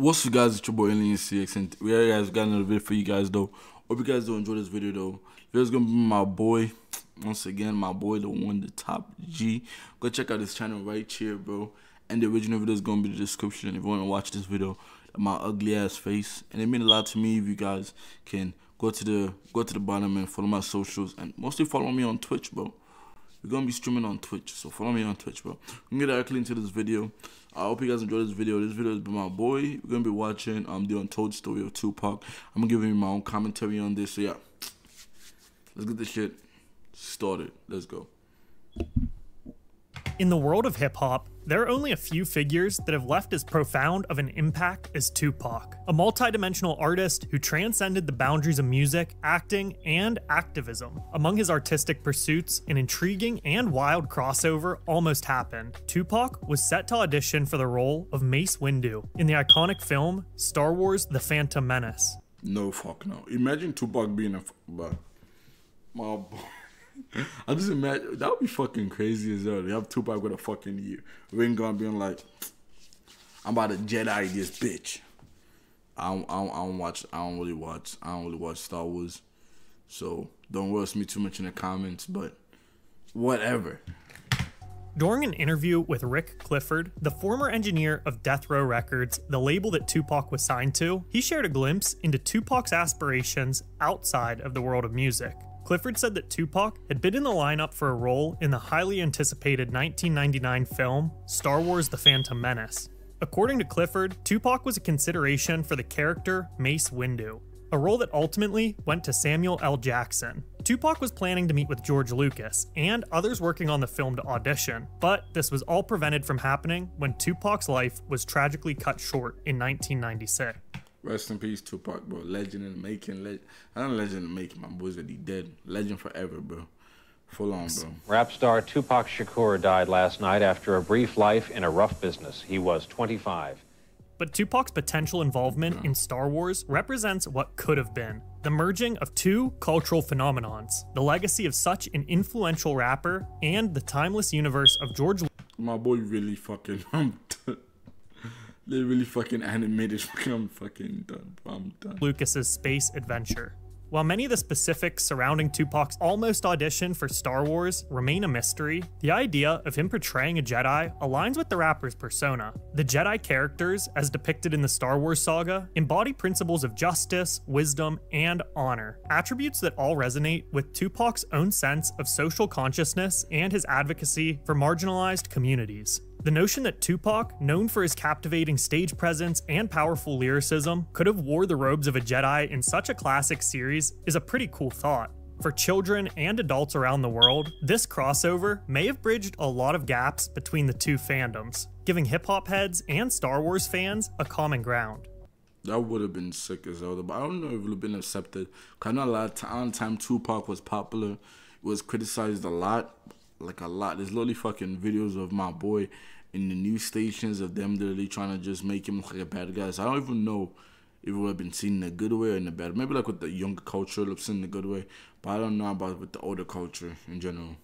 What's up guys, it's your boy Alien CX and we guys got another video for you guys though. Hope you guys do enjoy this video though. Video's gonna be my boy, once again, my boy, the one, the top G. Go check out his channel right here, bro. And the original video is gonna be in the description if you wanna watch this video. My ugly ass face. And it means a lot to me if you guys can go to the go to the bottom and follow my socials and mostly follow me on Twitch, bro. We're gonna be streaming on Twitch, so follow me on Twitch, bro. I'm gonna get directly into this video. I hope you guys enjoy this video. This video is by my boy. We're gonna be watching um the untold story of Tupac. I'm gonna give you my own commentary on this. So yeah, let's get this shit started. Let's go. In the world of hip hop, there are only a few figures that have left as profound of an impact as Tupac, a multidimensional artist who transcended the boundaries of music, acting, and activism. Among his artistic pursuits, an intriguing and wild crossover almost happened. Tupac was set to audition for the role of Mace Windu in the iconic film Star Wars The Phantom Menace. No fuck no. Imagine Tupac being a but my boy. I just imagine that would be fucking crazy as hell. You have Tupac with a fucking ring gun being like, "I'm about to Jedi this bitch." I don't, I don't, I don't watch. I don't really watch. I don't really watch Star Wars, so don't roast me too much in the comments. But whatever. During an interview with Rick Clifford, the former engineer of Death Row Records, the label that Tupac was signed to, he shared a glimpse into Tupac's aspirations outside of the world of music. Clifford said that Tupac had been in the lineup for a role in the highly anticipated 1999 film Star Wars The Phantom Menace. According to Clifford, Tupac was a consideration for the character Mace Windu, a role that ultimately went to Samuel L. Jackson. Tupac was planning to meet with George Lucas and others working on the film to audition, but this was all prevented from happening when Tupac's life was tragically cut short in 1996. Rest in peace, Tupac, bro. Legend in the making. Le- I don't legend in the making. My boy's already dead. Legend forever, bro. Full on, bro. Rap star Tupac Shakur died last night after a brief life in a rough business. He was 25. But Tupac's potential involvement in Star Wars represents what could have been the merging of two cultural phenomenons, the legacy of such an influential rapper, and the timeless universe of George. My boy really fucking. They really fucking animated. I'm fucking done. I'm done. Lucas's space adventure. While many of the specifics surrounding Tupac's almost audition for Star Wars remain a mystery, the idea of him portraying a Jedi aligns with the rapper's persona. The Jedi characters, as depicted in the Star Wars saga, embody principles of justice, wisdom, and honor, attributes that all resonate with Tupac's own sense of social consciousness and his advocacy for marginalized communities. The notion that Tupac, known for his captivating stage presence and powerful lyricism, could have wore the robes of a Jedi in such a classic series is a pretty cool thought. For children and adults around the world, this crossover may have bridged a lot of gaps between the two fandoms, giving hip hop heads and Star Wars fans a common ground. That would have been sick as hell, but I don't know if it would have been accepted. I know a lot of time, time Tupac was popular, was criticized a lot, like a lot. There's literally fucking videos of my boy in the news stations of them literally trying to just make him look like a bad guy. So I don't even know if it would have been seen in a good way or in a bad. Maybe like with the younger culture, seen in a good way. But I don't know about with the older culture in general.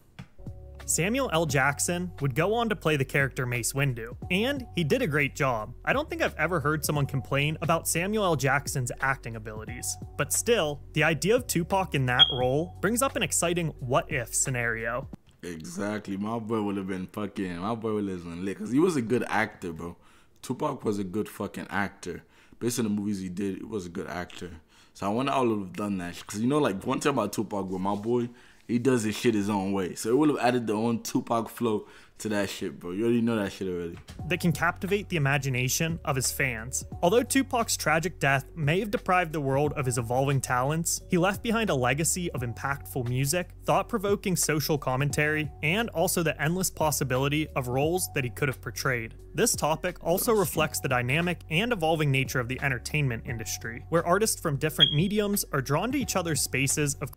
Samuel L. Jackson would go on to play the character Mace Windu, and he did a great job. I don't think I've ever heard someone complain about Samuel L. Jackson's acting abilities. But still, the idea of Tupac in that role brings up an exciting what if scenario. Exactly. My boy would have been fucking. My boy would have been lit because he was a good actor, bro. Tupac was a good fucking actor. Based on the movies he did, he was a good actor. So I wonder how would have done that. Because you know, like one thing about Tupac, bro, my boy, he does his shit his own way. So it would have added the own Tupac flow to that shit, bro. You already know that shit already. That can captivate the imagination of his fans. Although Tupac's tragic death may have deprived the world of his evolving talents, he left behind a legacy of impactful music, thought provoking social commentary, and also the endless possibility of roles that he could have portrayed. This topic also reflects the dynamic and evolving nature of the entertainment industry, where artists from different mediums are drawn to each other's spaces of.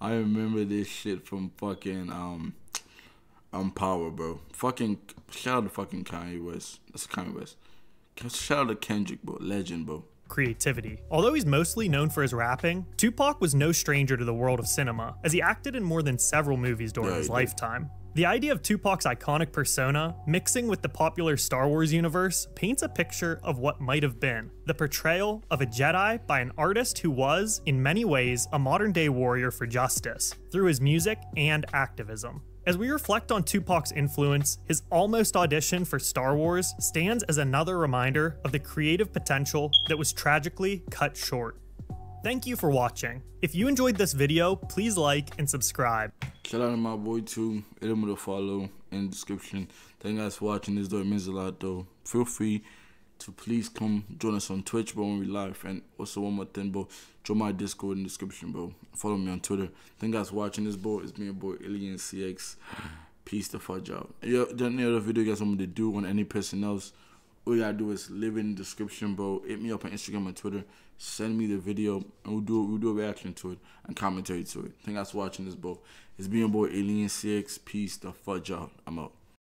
I remember this shit from fucking um um Power, bro. Fucking shout out to fucking Kanye West. That's Kanye West. Shout out to Kendrick, bro. Legend, bro. Creativity. Although he's mostly known for his rapping, Tupac was no stranger to the world of cinema, as he acted in more than several movies during yeah, his lifetime. The idea of Tupac's iconic persona, mixing with the popular Star Wars universe, paints a picture of what might have been the portrayal of a Jedi by an artist who was, in many ways, a modern day warrior for justice, through his music and activism. As we reflect on Tupac's influence, his almost audition for Star Wars stands as another reminder of the creative potential that was tragically cut short. Thank you for watching. If you enjoyed this video, please like and subscribe. Shout out to my boy too. Hit him with a follow in the description. Thank you guys for watching this though. It means a lot though. Feel free to please come join us on Twitch, bro, when we live. And also one more thing, bro. Join my Discord in the description, bro. Follow me on Twitter. Thank you guys for watching this, bro. It's me, your boy Alien CX. Peace the fudge out. Yeah, any other video you guys want me to do on any person else? All you gotta do is live in the description, bro. Hit me up on Instagram and Twitter. Send me the video, and we'll do we'll do a reaction to it and commentary to it. Thank you guys for watching this, bro. It's being boy Alien CX. Peace the fudge out. I'm out.